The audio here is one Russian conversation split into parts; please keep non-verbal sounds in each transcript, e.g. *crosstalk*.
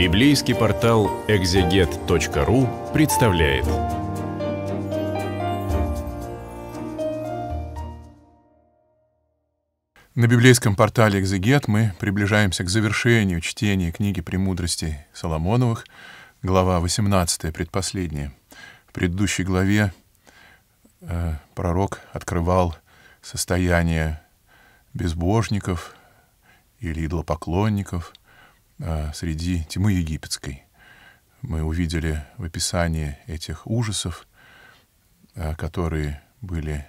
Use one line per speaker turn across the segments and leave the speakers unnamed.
Библейский портал экзегет.ру представляет.
На библейском портале «Экзегет» мы приближаемся к завершению чтения книги «Премудростей Соломоновых», глава 18, предпоследняя. В предыдущей главе э, пророк открывал состояние безбожников или идолопоклонников среди тьмы египетской. Мы увидели в описании этих ужасов, э, которые были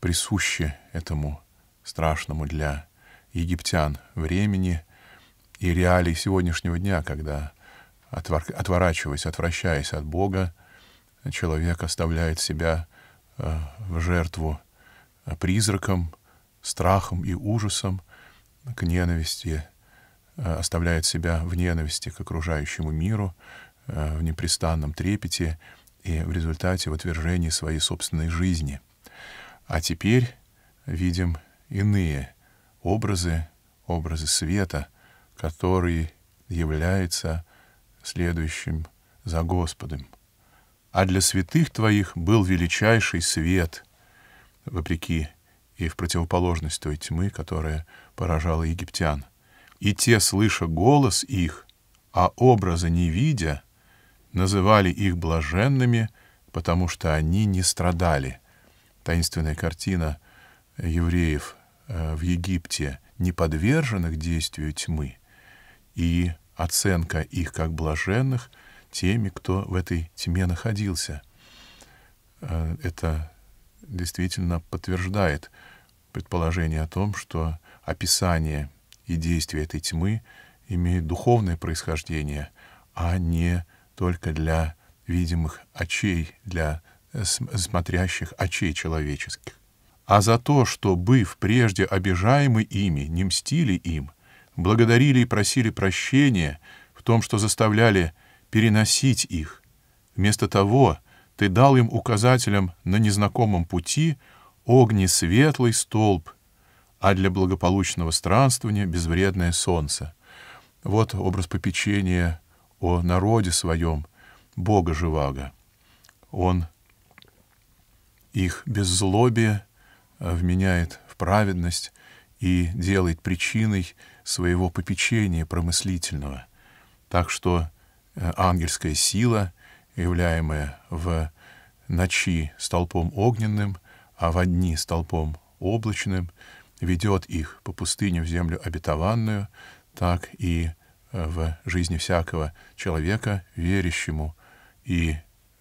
присущи этому страшному для египтян времени и реалий сегодняшнего дня, когда, отвор, отворачиваясь, отвращаясь от Бога, человек оставляет себя э, в жертву призракам, страхом и ужасом, к ненависти, э, оставляет себя в ненависти к окружающему миру, э, в непрестанном трепете и в результате в отвержении своей собственной жизни. А теперь видим иные образы, образы света, который является следующим за Господом. А для святых твоих был величайший свет, вопреки и в противоположность той тьмы, которая поражала египтян. И те, слыша голос их, а образа не видя, называли их блаженными, потому что они не страдали. Таинственная картина евреев э, в Египте, не подверженных действию тьмы, и оценка их как блаженных теми, кто в этой тьме находился. Э, это действительно подтверждает предположение о том, что описание и действие этой тьмы имеют духовное происхождение, а не только для видимых очей, для смотрящих очей человеческих. А за то, что, быв прежде обижаемы ими, не мстили им, благодарили и просили прощения в том, что заставляли переносить их, вместо того ты дал им указателям на незнакомом пути огни светлый столб, а для благополучного странствования безвредное солнце. Вот образ попечения о народе своем, Бога живаго. Он их беззлобие э, вменяет в праведность и делает причиной своего попечения промыслительного. Так что э, ангельская сила — являемое в ночи столпом огненным, а в дни столпом облачным, ведет их по пустыне в землю обетованную, так и э, в жизни всякого человека, верящему и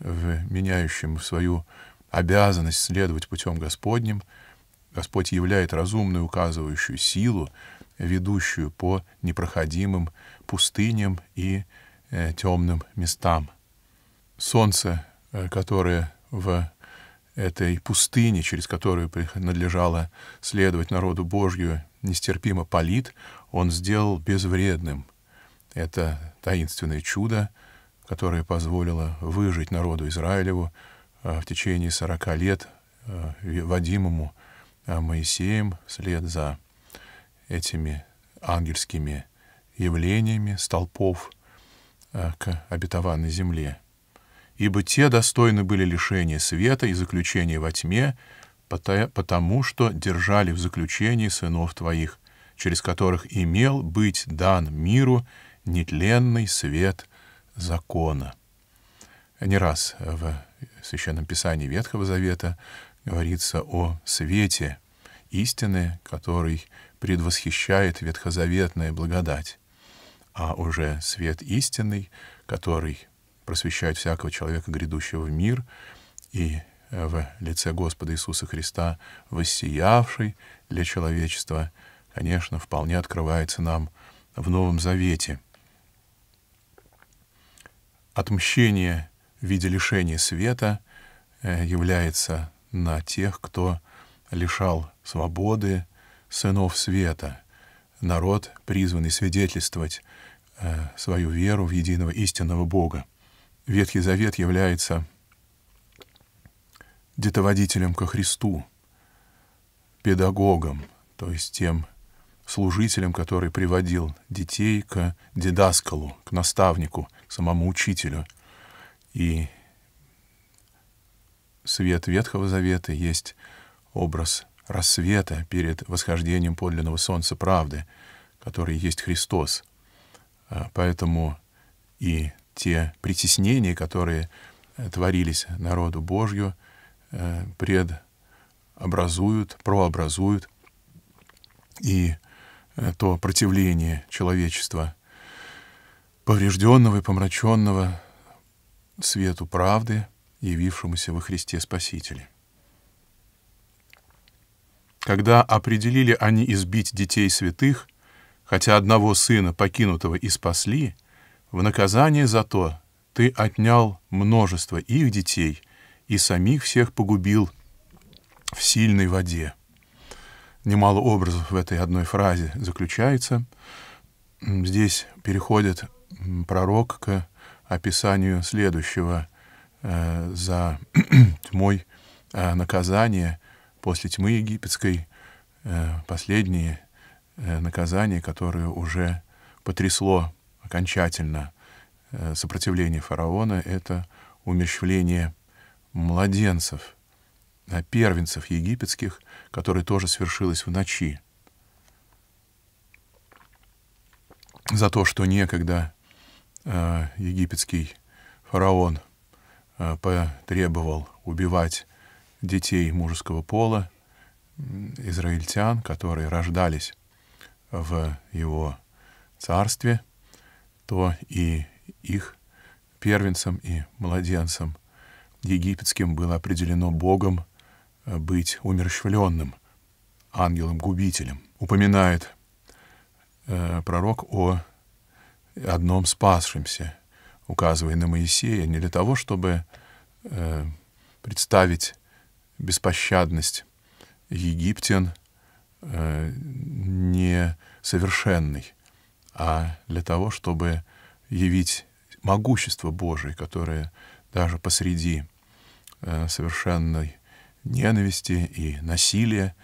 меняющему свою обязанность следовать путем Господним, Господь являет разумную указывающую силу, ведущую по непроходимым пустыням и э, темным местам. Солнце, э, которое в этой пустыне, через которую надлежало следовать народу Божью, нестерпимо палит, он сделал безвредным. Это таинственное чудо, которое позволило выжить народу Израилеву э, в течение сорока лет э, водимому Моисеем вслед за этими ангельскими явлениями столпов к обетованной земле ибо те достойны были лишения света и заключения во тьме, потому что держали в заключении сынов твоих, через которых имел быть дан миру нетленный свет закона. Не раз в Священном Писании Ветхого Завета говорится о свете истины, который предвосхищает ветхозаветная благодать, а уже свет истинный, который просвещать всякого человека, грядущего в мир, и э, в лице Господа Иисуса Христа, воссиявший для человечества, конечно, вполне открывается нам в Новом Завете. Отмщение в виде лишения света э, является на тех, кто лишал свободы сынов света, народ, призванный свидетельствовать э, свою веру в единого истинного Бога. Ветхий Завет является детоводителем ко Христу, педагогом, то есть тем служителем, который приводил детей к дидаскалу, к наставнику, к самому учителю. И свет Ветхого Завета есть образ рассвета перед восхождением подлинного солнца правды, который есть Христос. А, поэтому и те притеснения, которые э, творились народу Божью, э, предобразуют, прообразуют и э, то противление человечества, поврежденного и помраченного свету правды, явившемуся во Христе Спасителе. Когда определили они избить детей святых, хотя одного сына покинутого и спасли, в наказание за то ты отнял множество их детей и самих всех погубил в сильной воде. Немало образов в этой одной фразе заключается. Здесь переходит пророк к описанию следующего э, за *clears throat* тьмой э, наказания после тьмы египетской э, последние э, наказания, которое уже потрясло окончательно э, сопротивление фараона, это умерщвление младенцев, первенцев египетских, которое тоже свершилось в ночи. За то, что некогда египетский фараон потребовал убивать детей мужеского пола, израильтян, которые рождались в его царстве, то и их первенцам и младенцам египетским было определено Богом э, быть умерщвленным, ангелом-губителем. Упоминает э, пророк о одном спасшемся, указывая на Моисея, не для того, чтобы э, представить беспощадность египтян э, несовершенный, а для того, чтобы явить могущество Божие, которое даже посреди э, совершенной ненависти и насилия,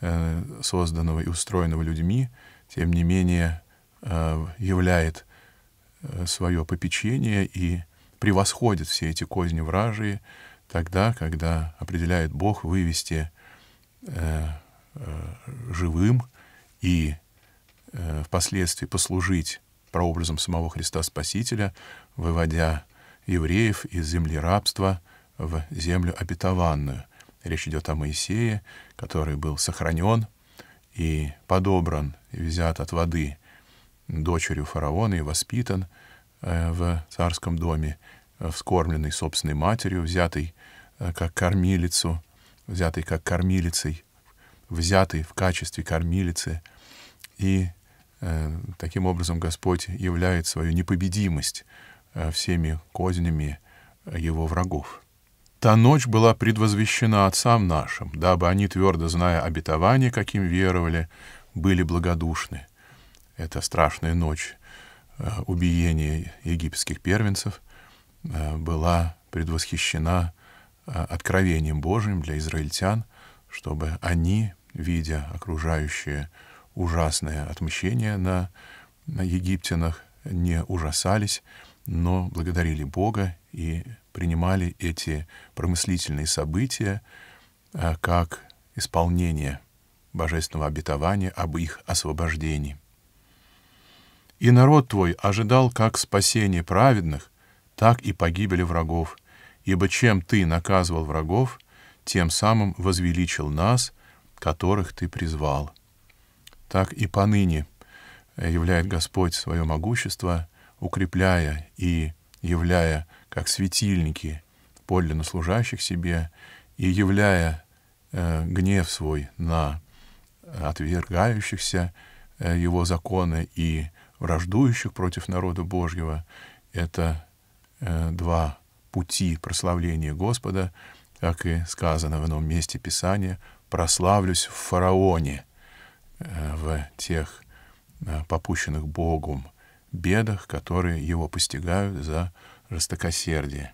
э, созданного и устроенного людьми, тем не менее э, являет э, свое попечение и превосходит все эти козни вражии, тогда, когда определяет Бог вывести э, э, живым и впоследствии послужить прообразом самого Христа Спасителя, выводя евреев из земли рабства в землю обетованную. Речь идет о Моисее, который был сохранен и подобран и взят от воды дочерью фараона и воспитан э, в царском доме, вскормленный собственной матерью, взятый э, как кормилицу, взятый как кормилицей, взятый в качестве кормилицы. И э, таким образом Господь являет свою непобедимость э, всеми кознями его врагов. Та ночь была предвозвещена отцам нашим, дабы они, твердо зная обетование, каким веровали, были благодушны. Это страшная ночь э, убиения египетских первенцев — Э, была предвосхищена э, откровением Божьим для израильтян, чтобы они, видя окружающее ужасное отмщение на, на египтянах, не ужасались, но благодарили Бога и принимали эти промыслительные события э, как исполнение божественного обетования об их освобождении. И народ твой ожидал как спасение праведных, так и погибели врагов. Ибо чем ты наказывал врагов, тем самым возвеличил нас, которых ты призвал. Так и поныне являет Господь свое могущество, укрепляя и являя как светильники подлинно служащих себе и являя э, гнев свой на отвергающихся э, его законы и враждующих против народа Божьего, это Э, два пути прославления Господа, как и сказано в одном месте Писания, прославлюсь в фараоне, э, в тех э, попущенных Богом бедах, которые его постигают за жестокосердие.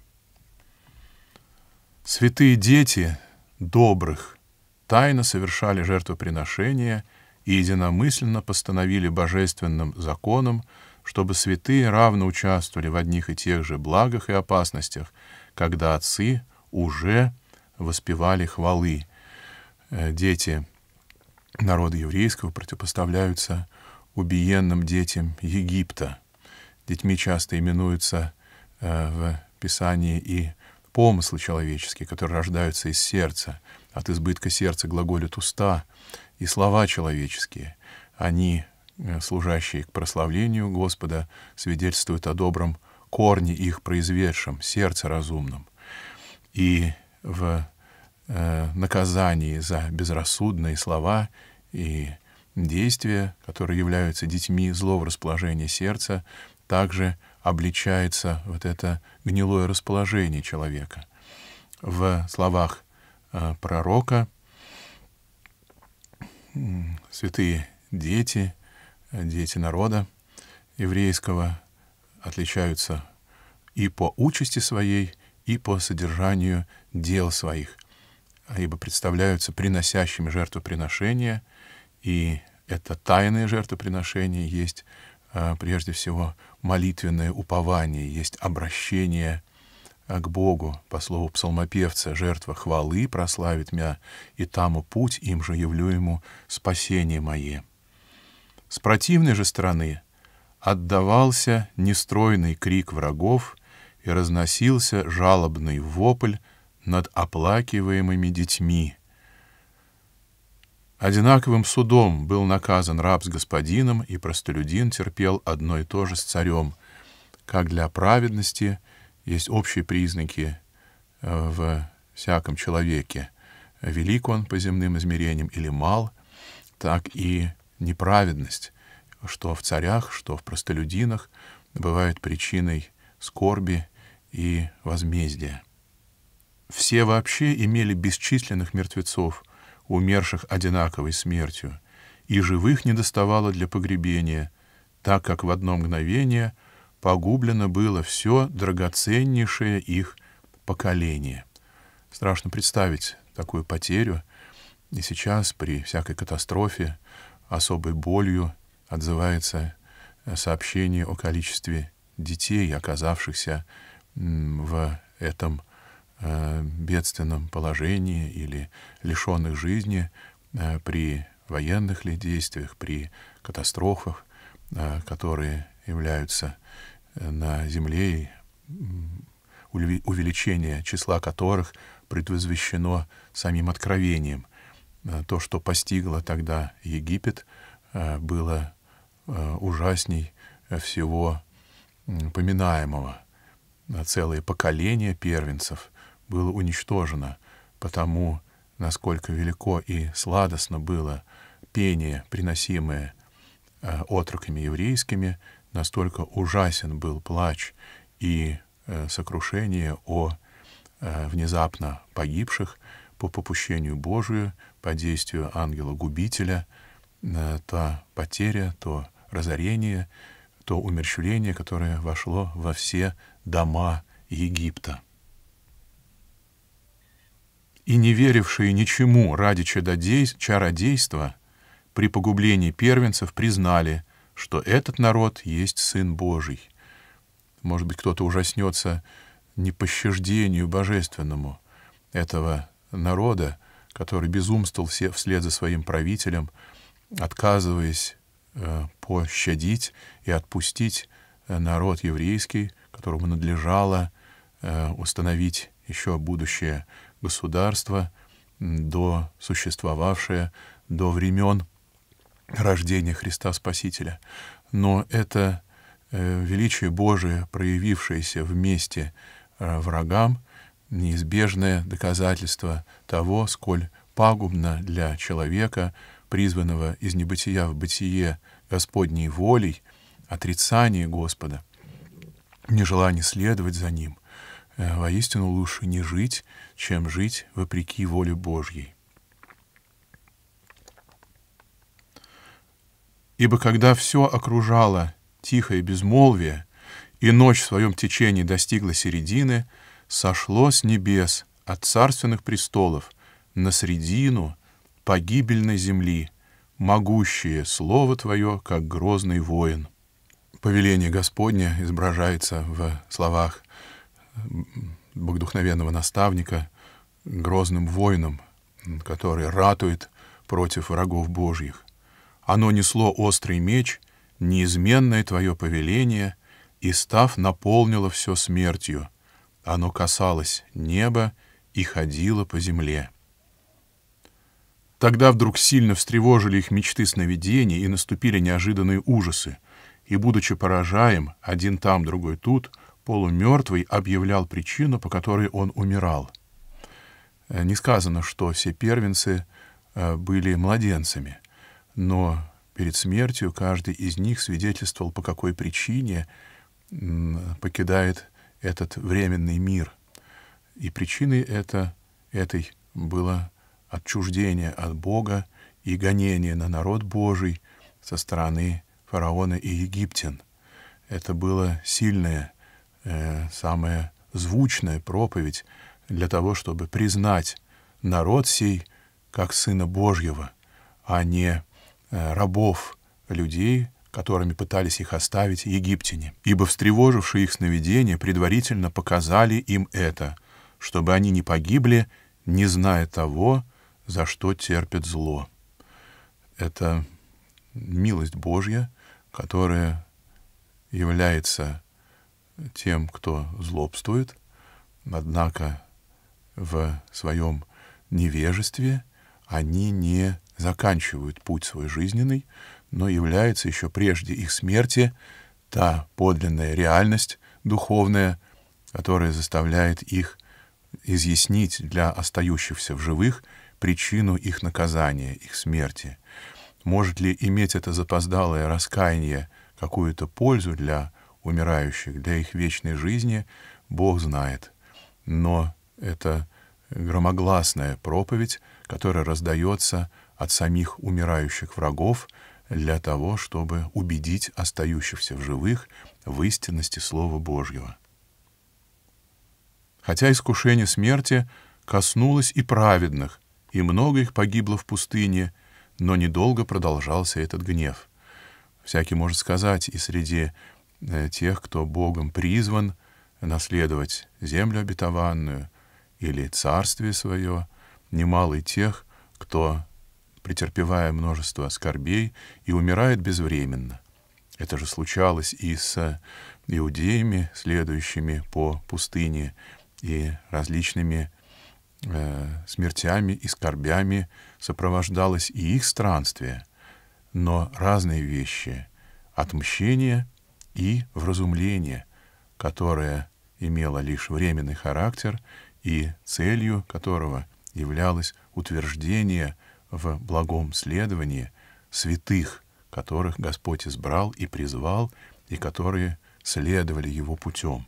Святые дети добрых тайно совершали жертвоприношения и единомысленно постановили божественным законом, чтобы святые равно участвовали в одних и тех же благах и опасностях, когда отцы уже воспевали хвалы. Э, дети народа еврейского противопоставляются убиенным детям Египта. Детьми часто именуются э, в Писании и помыслы человеческие, которые рождаются из сердца. От избытка сердца глаголят уста и слова человеческие. Они, э, служащие к прославлению Господа, свидетельствуют о добром корне их произведшем, сердце разумном. И в наказании за безрассудные слова и действия, которые являются детьми злого расположения сердца, также обличается вот это гнилое расположение человека. В словах э, пророка святые дети, дети народа еврейского отличаются и по участи своей, и по содержанию дел своих, ибо представляются приносящими жертвоприношения, и это тайное жертвоприношение есть а, прежде всего молитвенное упование, есть обращение а, к Богу, по слову псалмопевца, жертва хвалы прославит мя, и таму путь им же явлю ему спасение мое. С противной же стороны отдавался нестройный крик врагов и разносился жалобный вопль над оплакиваемыми детьми, Одинаковым судом был наказан раб с господином, и простолюдин терпел одно и то же с царем. Как для праведности есть общие признаки э, в всяком человеке. Велик он по земным измерениям или мал, так и неправедность, что в царях, что в простолюдинах, бывает причиной скорби и возмездия. Все вообще имели бесчисленных мертвецов — умерших одинаковой смертью, и живых не доставало для погребения, так как в одно мгновение погублено было все драгоценнейшее их поколение. Страшно представить такую потерю, и сейчас при всякой катастрофе особой болью отзывается э, сообщение о количестве детей, оказавшихся в этом бедственном положении или лишенных жизни э, при военных ли действиях, при катастрофах, э, которые являются на Земле, увеличение числа которых предвозвещено самим откровением. То, что постигло тогда Египет, было ужасней всего поминаемого. Целые поколения первенцев — было уничтожено, потому насколько велико и сладостно было пение, приносимое э, отроками еврейскими, настолько ужасен был плач и э, сокрушение о э, внезапно погибших по попущению Божию, по действию ангела-губителя, э, та потеря, то разорение, то умерщвление, которое вошло во все дома Египта и не верившие ничему ради чародейства при погублении первенцев признали, что этот народ есть Сын Божий. Может быть, кто-то ужаснется непощаждению божественному этого народа, который безумствовал вслед за своим правителем, отказываясь э, пощадить и отпустить э, народ еврейский, которому надлежало э, установить еще будущее государство, до существовавшее до времен рождения Христа Спасителя. Но это э, величие Божие, проявившееся вместе э, врагам, неизбежное доказательство того, сколь пагубно для человека, призванного из небытия в бытие Господней волей, отрицание Господа, нежелание следовать за Ним, воистину лучше не жить, чем жить вопреки воле Божьей. Ибо когда все окружало тихое безмолвие, и ночь в своем течении достигла середины, сошло с небес от царственных престолов на средину погибельной земли могущее слово Твое, как грозный воин. Повеление Господне изображается в словах богодухновенного наставника грозным воином, который ратует против врагов Божьих. Оно несло острый меч, неизменное Твое повеление, и, став, наполнило все смертью. Оно касалось неба и ходило по земле. Тогда вдруг сильно встревожили их мечты сновидений и наступили неожиданные ужасы. И, будучи поражаем, один там, другой тут, полумертвый объявлял причину, по которой он умирал. Э, не сказано, что все первенцы э, были младенцами, но перед смертью каждый из них свидетельствовал, по какой причине покидает этот временный мир. И причиной это, этой было отчуждение от Бога и гонение на народ Божий со стороны фараона и египтян. Это была сильная, э, самая звучная проповедь для того, чтобы признать народ сей как Сына Божьего, а не э, рабов людей, которыми пытались их оставить египтяне. Ибо встревожившие их сновидения предварительно показали им это, чтобы они не погибли, не зная того, за что терпит зло. Это милость Божья, которая является тем, кто злобствует, однако в своем невежестве они не заканчивают путь свой жизненный, но является еще прежде их смерти та подлинная реальность духовная, которая заставляет их изъяснить для остающихся в живых причину их наказания, их смерти. Может ли иметь это запоздалое раскаяние какую-то пользу для умирающих, для их вечной жизни, Бог знает. Но это громогласная проповедь, которая раздается от самих умирающих врагов для того, чтобы убедить остающихся в живых в истинности Слова Божьего. Хотя искушение смерти коснулось и праведных, и много их погибло в пустыне, но недолго продолжался этот гнев. Всякий может сказать и среди тех, кто Богом призван наследовать землю обетованную или царствие свое, немало и тех, кто, претерпевая множество скорбей, и умирает безвременно. Это же случалось и с иудеями, следующими по пустыне, и различными э, смертями и скорбями сопровождалось и их странствие, но разные вещи — отмщение и вразумление, которое имело лишь временный характер и целью которого являлось утверждение в благом следовании святых, которых Господь избрал и призвал, и которые следовали Его путем.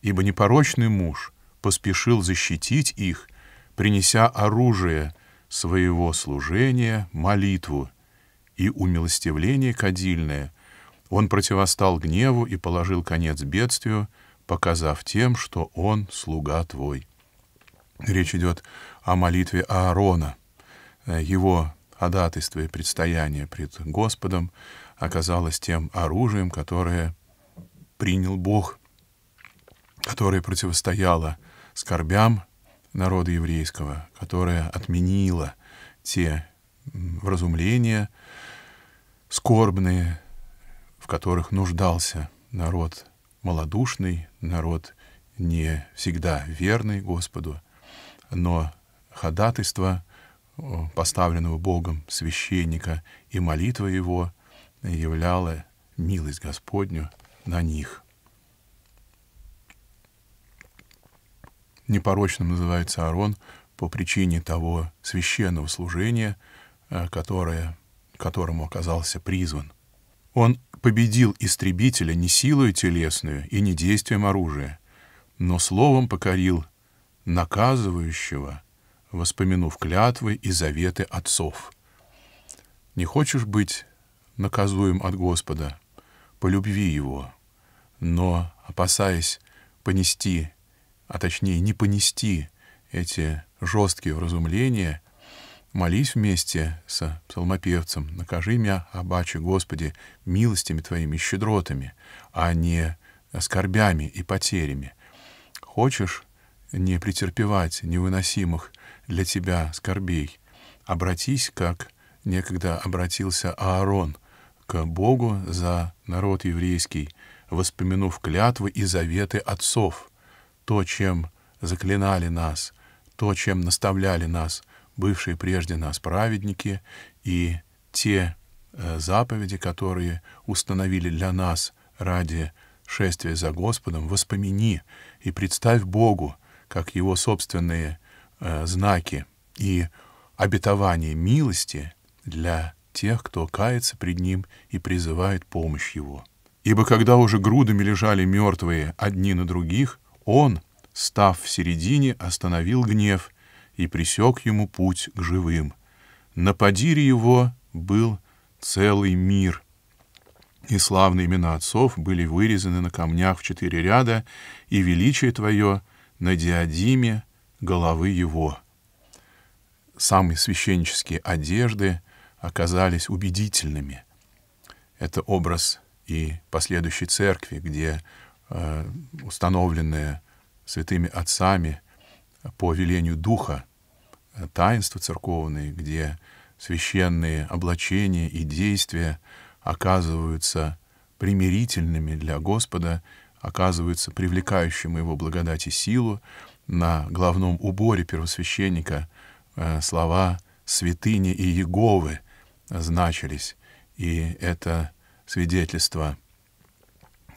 Ибо непорочный муж поспешил защитить их, принеся оружие своего служения, молитву и умилостивление кадильное. Он противостал гневу и положил конец бедствию, показав тем, что он слуга твой. Речь идет о молитве Аарона. Его ходатайство и предстояние пред Господом оказалось тем оружием, которое принял Бог, которое противостояло скорбям народа еврейского, которая отменила те вразумления скорбные, в которых нуждался народ малодушный, народ не всегда верный Господу, но ходатайство поставленного Богом священника и молитва его являла милость Господню на них. непорочным называется Аарон по причине того священного служения, э, которое, которому оказался призван. Он победил истребителя не силою телесную и не действием оружия, но словом покорил наказывающего, воспомянув клятвы и заветы отцов. Не хочешь быть наказуем от Господа, полюбви Его, но, опасаясь понести а точнее не понести эти жесткие вразумления, молись вместе с псалмопевцем, накажи меня, обаче, Господи, милостями Твоими, щедротами, а не скорбями и потерями. Хочешь не претерпевать невыносимых для тебя скорбей, обратись, как некогда обратился Аарон к Богу за народ еврейский, воспомянув клятвы и заветы отцов, то, чем заклинали нас, то, чем наставляли нас бывшие прежде нас праведники, и те э, заповеди, которые установили для нас ради шествия за Господом, воспомини и представь Богу, как Его собственные э, знаки и обетование милости для тех, кто кается пред Ним и призывает помощь Его. Ибо когда уже грудами лежали мертвые одни на других, Он, став в середине, остановил гнев и пресек ему путь к живым. На подире его был целый мир, и славные имена отцов были вырезаны на камнях в четыре ряда, и величие Твое на диадиме головы его. Самые священнические одежды оказались убедительными. Это образ и последующей церкви, где э, установленные святыми отцами по велению Духа таинства церковные, где священные облачения и действия оказываются примирительными для Господа, оказываются привлекающим Его благодати силу. На главном уборе первосвященника э, слова «святыни» и «Еговы» значились. И это свидетельство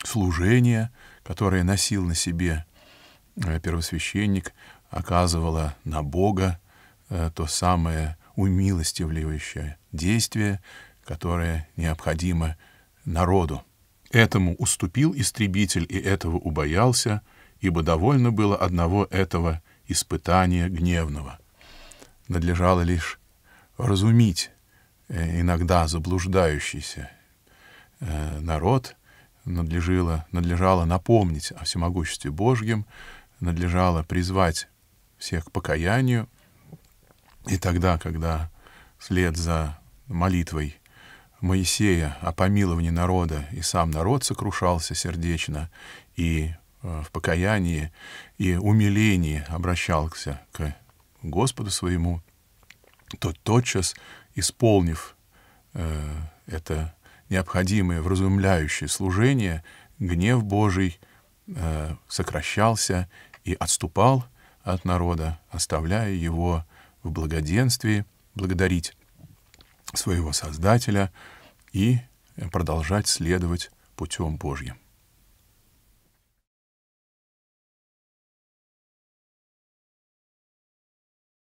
служения, которое носил на себе э, первосвященник, оказывало на Бога э, то самое умилостивливающее действие, которое необходимо народу. Этому уступил истребитель и этого убоялся, ибо довольно было одного этого испытания гневного. Надлежало лишь разумить э, иногда заблуждающийся э, народ, надлежало, надлежало напомнить о всемогуществе Божьем, надлежало призвать всех к покаянию, и тогда, когда вслед за молитвой Моисея о помиловании народа, и сам народ сокрушался сердечно, и э, в покаянии и умилении обращался к Господу своему, то тотчас, исполнив э, это необходимое вразумляющее служение, гнев Божий э, сокращался и отступал от народа, оставляя его в благоденствии благодарить своего Создателя и продолжать следовать путем Божьим.